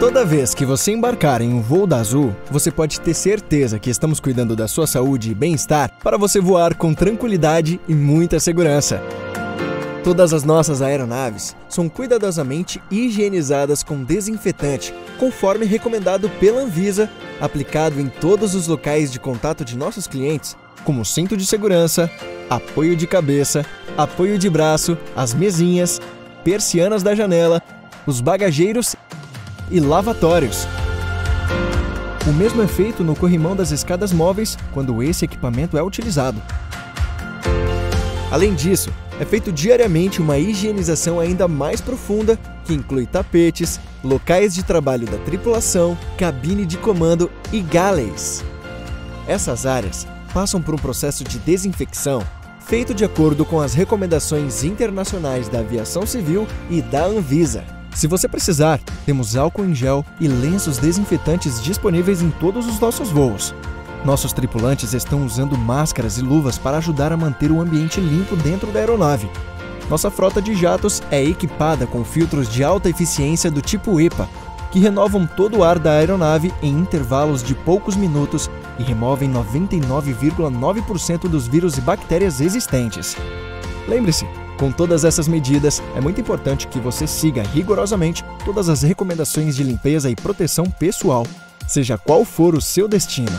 Toda vez que você embarcar em um voo da Azul, você pode ter certeza que estamos cuidando da sua saúde e bem-estar para você voar com tranquilidade e muita segurança. Todas as nossas aeronaves são cuidadosamente higienizadas com desinfetante, conforme recomendado pela Anvisa, aplicado em todos os locais de contato de nossos clientes, como cinto de segurança, apoio de cabeça, apoio de braço, as mesinhas, persianas da janela, os bagageiros e lavatórios. O mesmo é feito no corrimão das escadas móveis quando esse equipamento é utilizado. Além disso, é feito diariamente uma higienização ainda mais profunda que inclui tapetes, locais de trabalho da tripulação, cabine de comando e galleys. Essas áreas passam por um processo de desinfecção feito de acordo com as recomendações internacionais da aviação civil e da Anvisa. Se você precisar, temos álcool em gel e lenços desinfetantes disponíveis em todos os nossos voos. Nossos tripulantes estão usando máscaras e luvas para ajudar a manter o ambiente limpo dentro da aeronave. Nossa frota de jatos é equipada com filtros de alta eficiência do tipo EPA, que renovam todo o ar da aeronave em intervalos de poucos minutos e removem 99,9% dos vírus e bactérias existentes. Lembre-se, com todas essas medidas, é muito importante que você siga rigorosamente todas as recomendações de limpeza e proteção pessoal, seja qual for o seu destino.